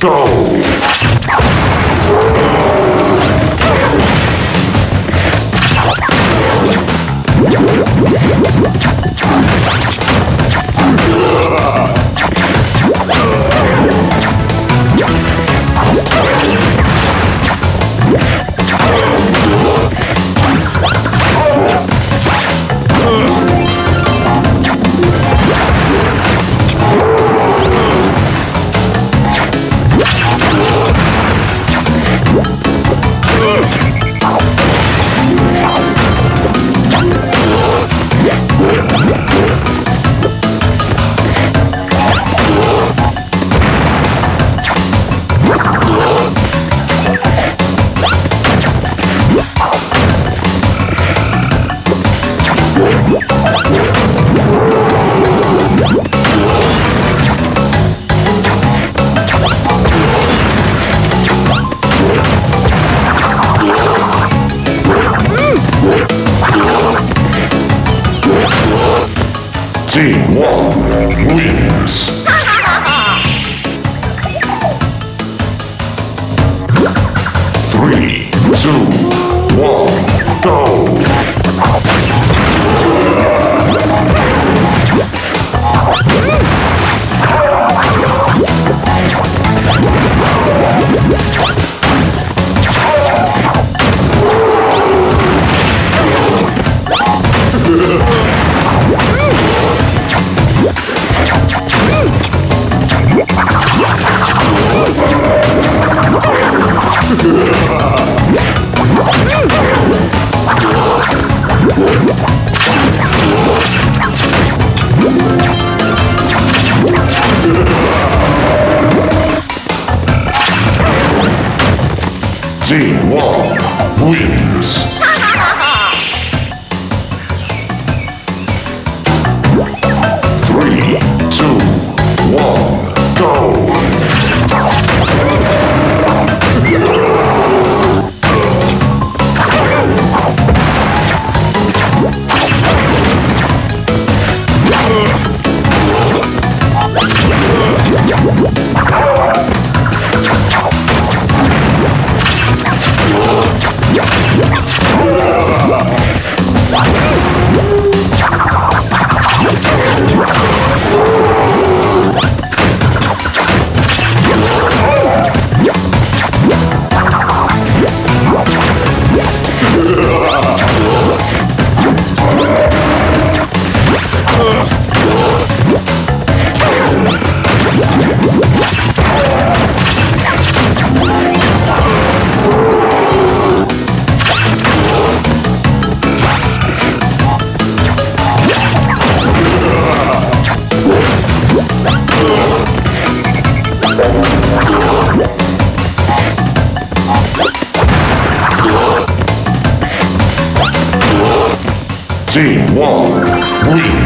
go! Team 1 wins! Three, two, one, go! Team 1 wins! Three, two, one, Team 1 wins!